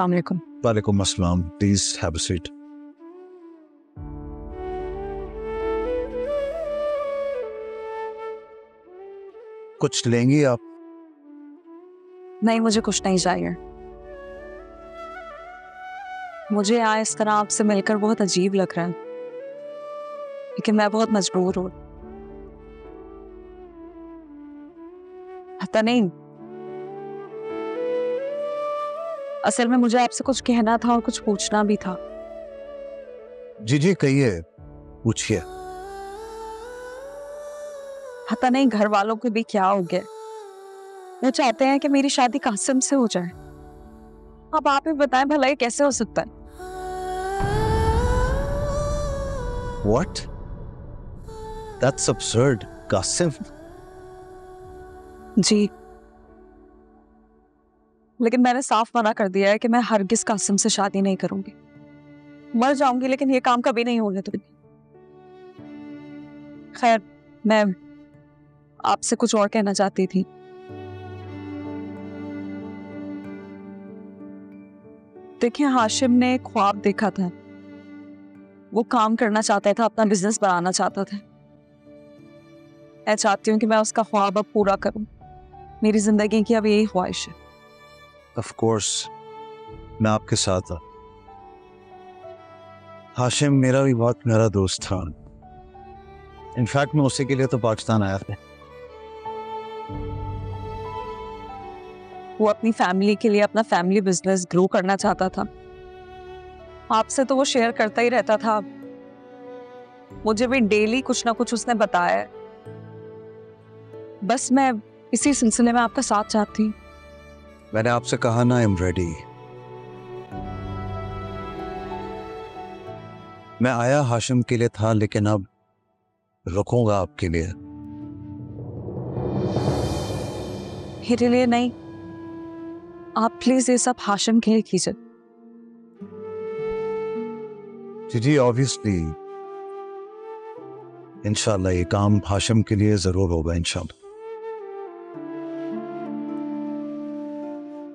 अलैक्म वालेकुम अस्सलाम please have a seat कुछ लेंगी आप? नहीं मुझे कुछ नहीं चाहिए। मुझे यहाँ इस तरह आपसे मिलकर बहुत अजीब लग रहा है लेकिन मैं बहुत मजबूर हूँ। पता नहीं। असल में मुझे आपसे कुछ कहना था और कुछ पूछना भी था। जी जी कहिए पूछिए। पता नहीं घर वालों को भी क्या हो गया। वो चाहते हैं कि मेरी शादी कासिम से हो जाए। अब आप ही बताएँ भला ये कैसे हो सकता है? What that's absurd Qasim. जी। लेकिन मैंने साफ़ मना कर दिया है कि मैं हरगिज कासिम से शादी नहीं करूँगी। मर जाऊँगी, लेकिन ये काम कभी नहीं होने दूँगी। खैर, मैं आपसे कुछ और कहना चाहती थी। देखिए, हाशिम ने ख्वाब देखा था। वो काम करना चाहता था, अपना बिज़नेस बढ़ाना चाहता था। मैं चाहती हूँ कि मैं उसका ख्वाब अब पूरा करूँ। मेरी ज़िंदगी की अब यही ख्वाहिश है। ऑफ़ कोर्स मैं आपके साथ था। हाशिम, मेरा भी बहुत मेरा दोस्त था। इनफैक्ट मैं उसी के लिए तो पाकिस्तान आया था। वो अपनी फैमिली के लिए, अपना फैमिली बिज़नेस ग्रो करना चाहता था। आपसे तो वो शेयर करता ही रहता था। मुझे भी डेली कुछ ना कुछ उसने बताया। बस मैं इसी सिलसिले में आपका साथ चाहती हूँ। मैंने आपसे कहा ना आई एम रेडी मैं आया हाशिम के लिए था लेकिन अब रुकूँगा आपके लिए। मेरे लिए नहीं। आप प्लीज़ ये सब हाशिम के लिए कीजिए। जी जी ऑब्वियसली इंशाल्लाह ये काम हाशिम के लिए ज़रूर होगा इंशाल्लाह।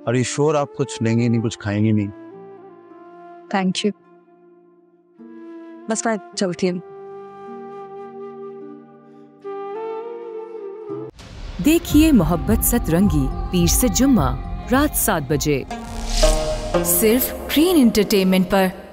और ये श्योर आप कुछ लेंगे नहीं कुछ खाएँगे नहीं? थैंक यू बस मैं चलती हूँ। देखिए मोहब्बत सतरंगी पीर से जुम्मा रात सात बजे। सिर्फ़ ग्रीन एंटरटेनमेंट पर।